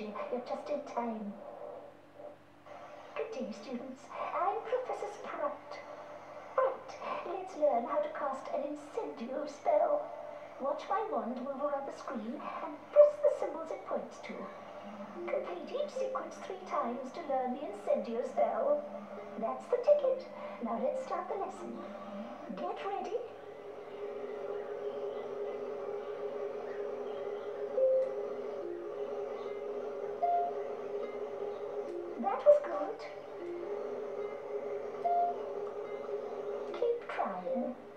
You're just in time. Good day, students. I'm Professor Sprout. Right, let's learn how to cast an incendio spell. Watch my wand move around the screen and press the symbols it points to. Complete each sequence three times to learn the incendio spell. That's the ticket. Now let's start the lesson. Get ready. Keep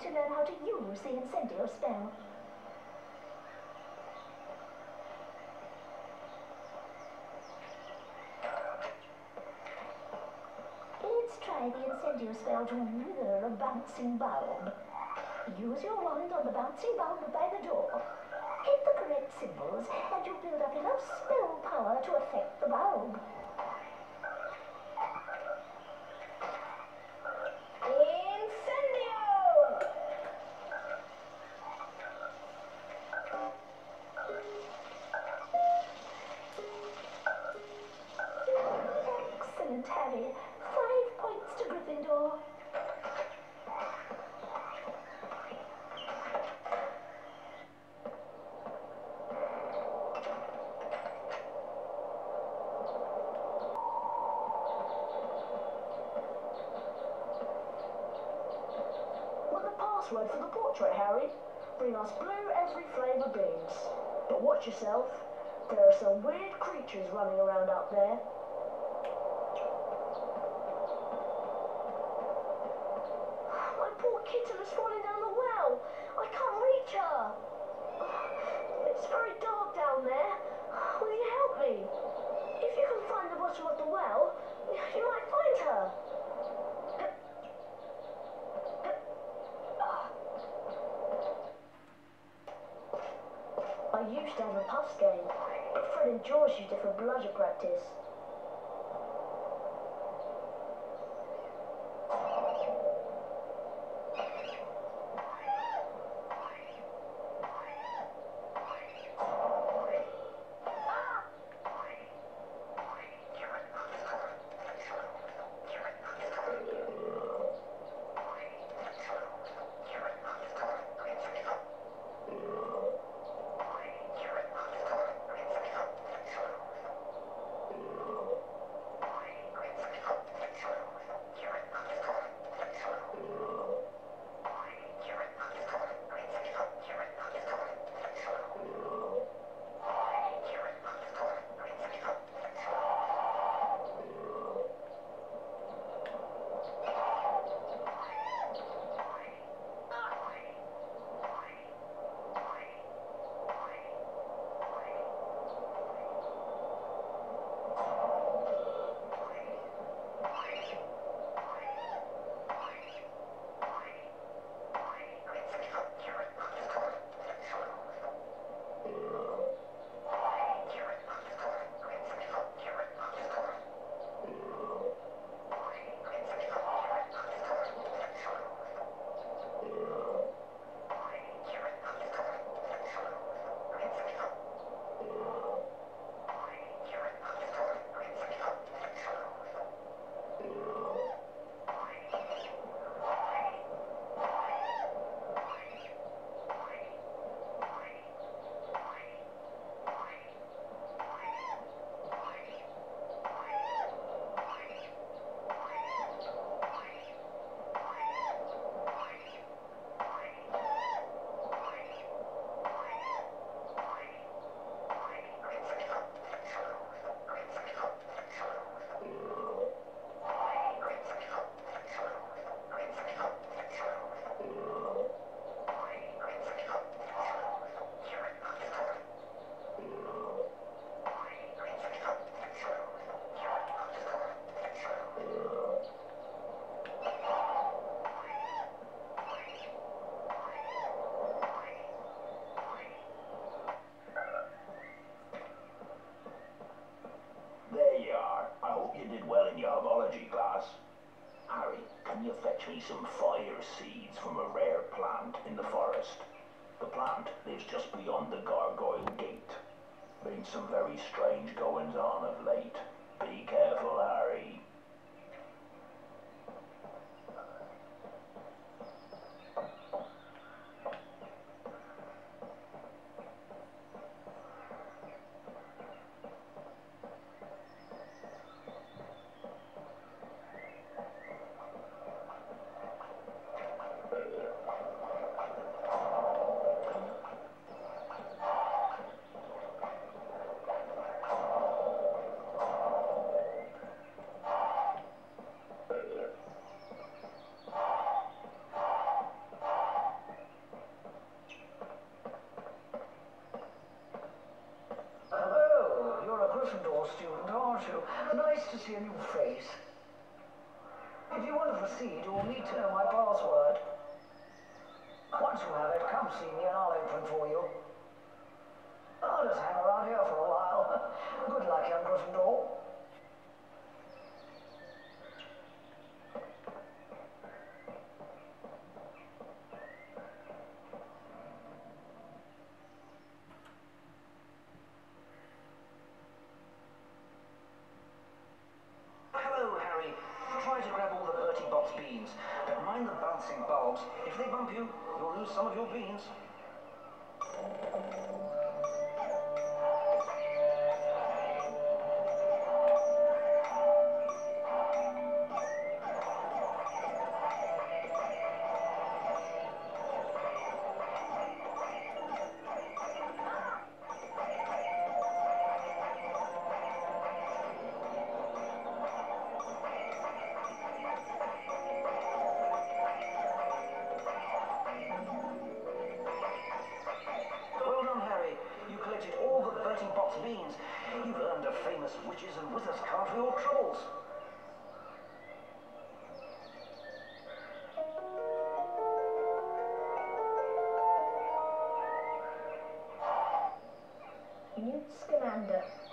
to learn how to use the incendio spell. Let's try the incendio spell to wither a bouncing bulb. Use your wand on the bouncing bulb by the door. Hit the correct symbols, and you'll build up enough spell power to affect the bulb. Incendio! Excellent, Harry. Five points to Gryffindor. Password for the portrait, Harry. Bring us blue every flavour beans. But watch yourself. There are some weird creatures running around out there. Me some fire seeds from a rare plant in the forest. The plant lives just beyond the gargoyle gate. Been some very strange goings on of late. Be careful, Harry. Hello, you're a Gryffindor student, aren't you? Nice to see a new face. If proceed, you will need to know my password. Once you have it, come see me and I'll open for you. I'll just hang around here for a while. Good luck, young Gryffindor. estamos ouvindo isso. Scamander.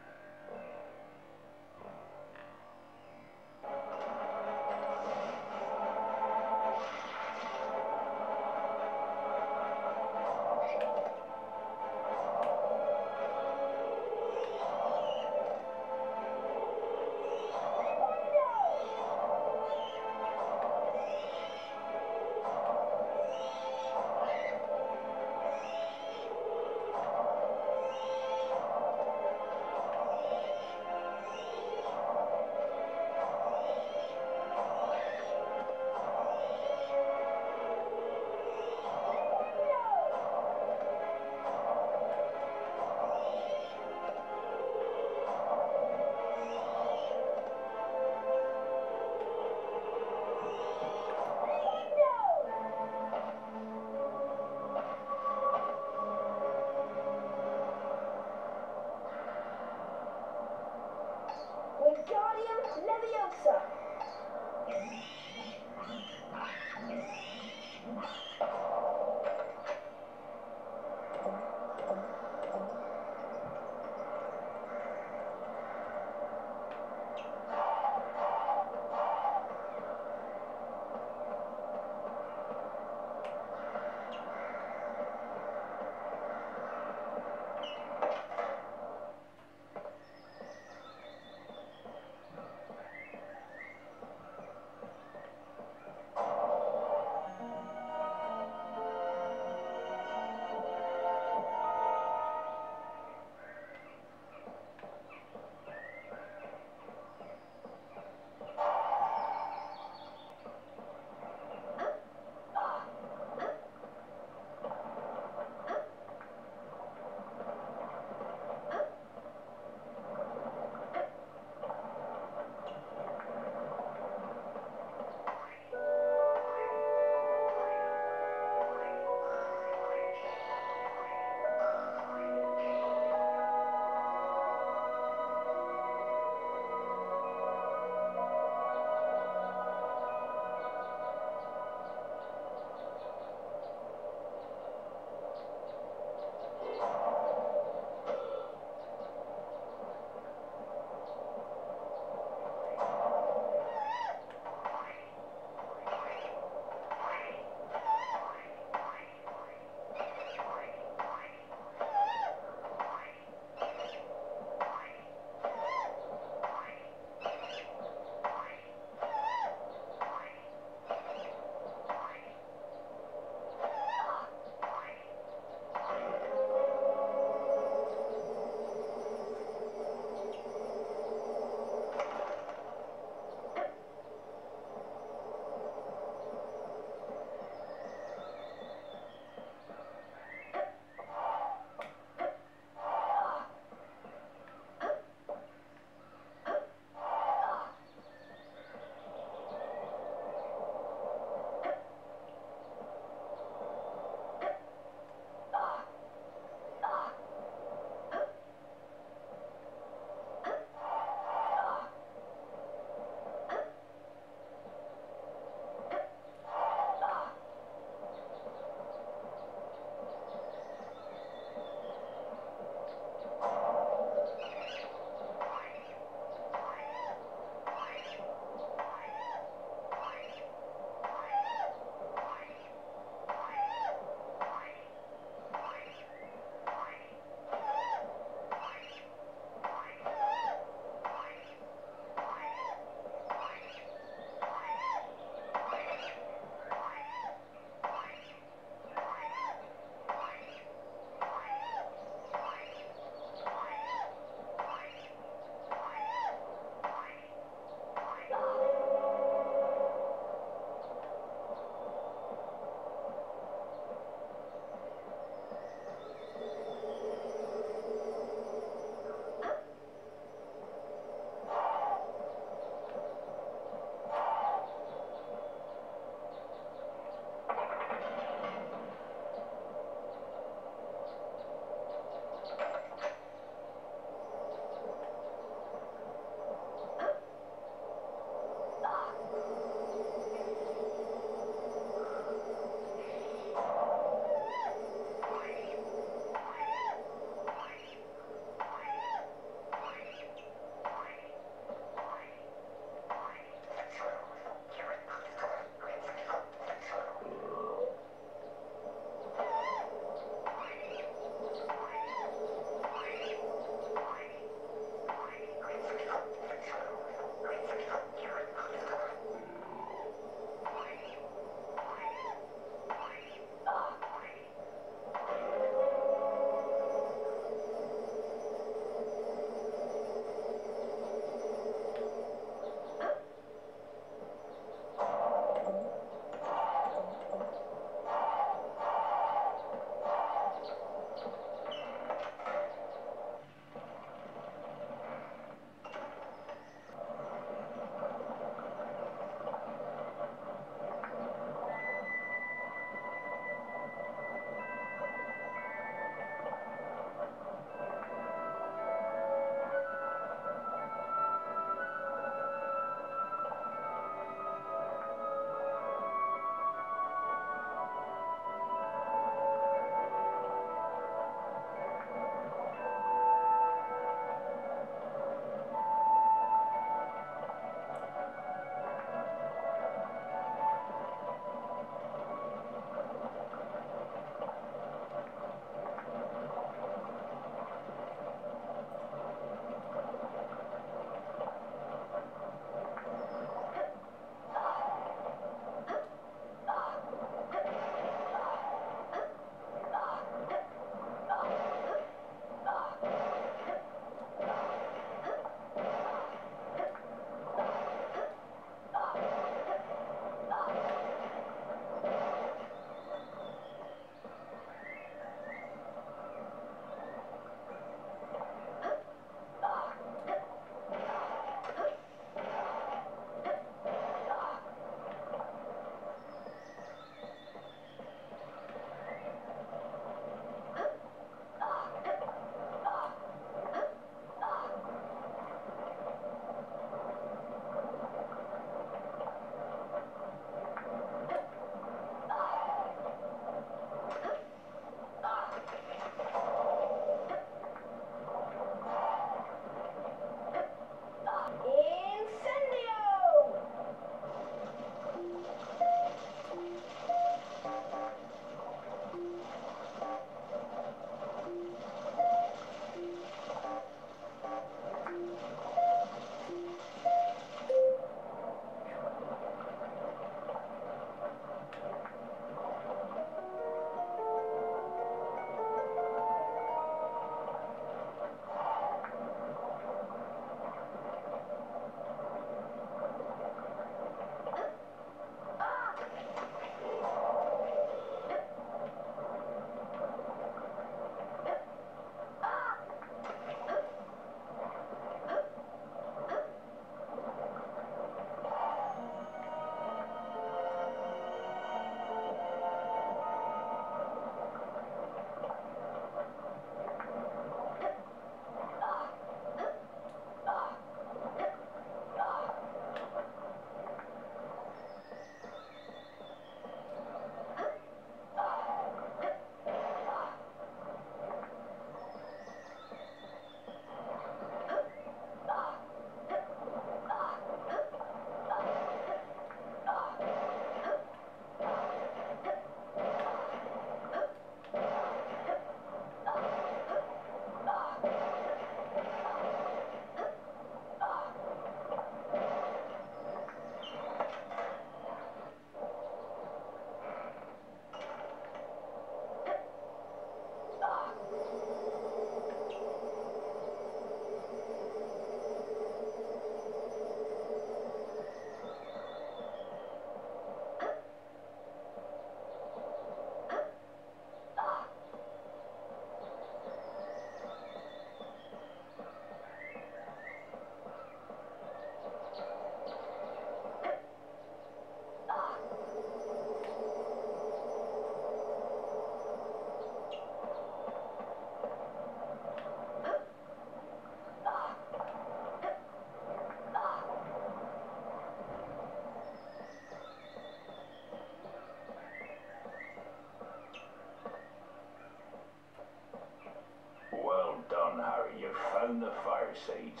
Seeds.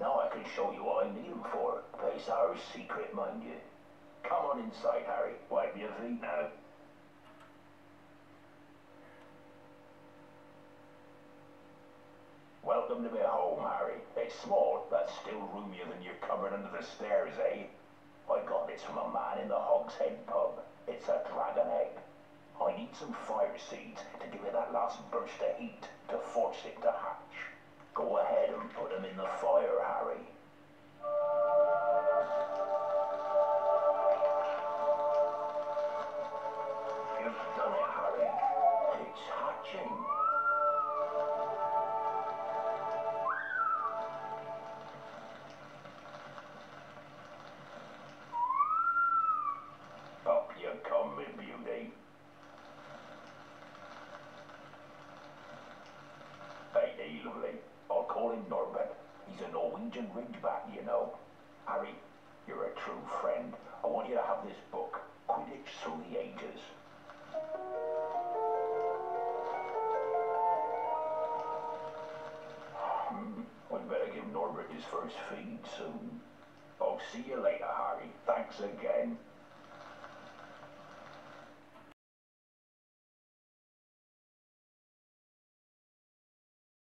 Now I can show you what I need them for. Place our secret, mind you. Come on inside, Harry. Wipe your feet now. Welcome to my home, Harry. It's small, but still roomier than your cupboard under the stairs, eh? I got this from a man in the Hog's Head pub. It's a dragon egg. I need some fire seeds to give it that last burst of heat to force it to hatch. Go ahead and put them in the fire, Harry. Norbert. He's a Norwegian ridgeback, you know. Harry, you're a true friend. I want you to have this book, Quidditch Through the Ages. Hmm, I'd better give Norbert his first feed soon. I'll see you later, Harry. Thanks again.